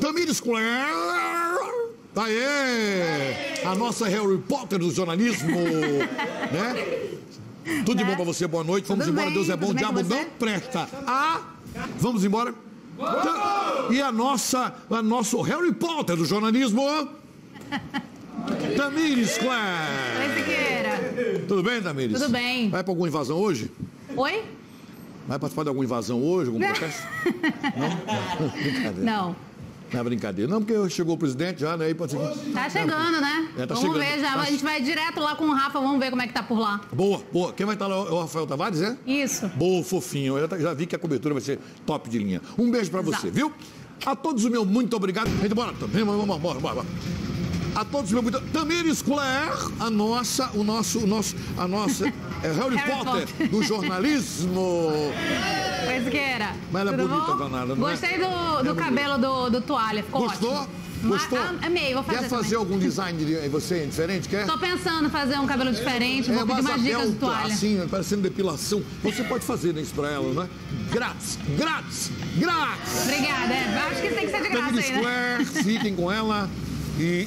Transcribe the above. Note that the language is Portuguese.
Tamires Claire. Aê! A nossa Harry Potter do jornalismo. né? Tudo de bom pra você, boa noite. Vamos Tudo embora, bem, Deus é bom, o diabo não presta. Ah! Vamos embora? E a nossa, a nosso Harry Potter do jornalismo. Tamires Claire. Oi, Siqueira. Tudo bem, Tamires? Tudo bem. Vai pra alguma invasão hoje? Oi? Vai participar de alguma invasão hoje, algum protesto? Não? Não. Não é brincadeira. Não, porque chegou o presidente já, né? Pode ser que... Tá chegando, né? É, tá vamos chegando. ver já. Tá- A gente vai direto lá com o Rafa, vamos ver como é que tá por lá. Boa, boa. Quem vai estar lá é o Rafael Tavares, é? Isso. Boa, fofinho. Eu já- vi que a cobertura vai ser top de linha. Um beijo pra você, Exato. viu? A todos o meu muito obrigado. Gente, bora, também, vamos, vamos, bora, bora, bora. A todos o meu muito Tamires Claire, a nossa, o nosso, o nosso, a nossa é Harry, Harry Potter, Potter. do jornalismo. Siqueira. Mas ela é Tudo bonita, bom? danada, não é? Gostei do, do É cabelo do, do toalha, ficou Gostou? ótimo. Gostou? Ah, amei, vou fazer Quer fazer também. algum design de você diferente? Quer? Tô pensando em fazer um cabelo diferente, vou É, pedir mas umas dicas do toalha. assim, parecendo depilação. Você pode fazer isso pra ela, né? Grátis, grátis, grátis. Obrigada, é. Acho que tem que ser de graça aí, né? Square, fiquem com ela e